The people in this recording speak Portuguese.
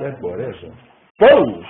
É por eso. ¡Pum!